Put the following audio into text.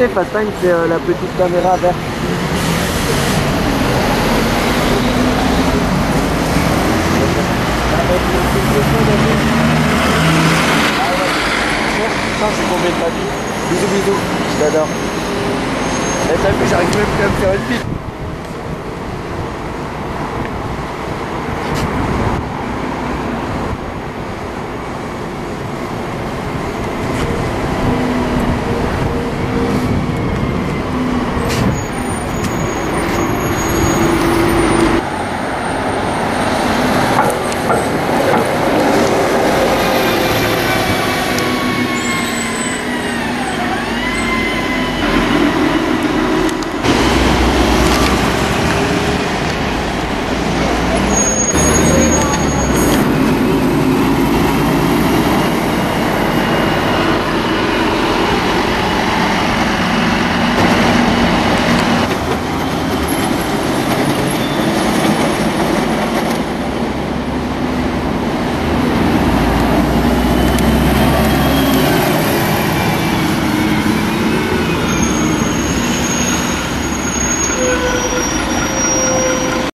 sais, Fastime, c'est la petite caméra verte. Suis tombé de. Bisous, bisous. Je t'adore. Et t'as j'arrive même plus à me faire une bite.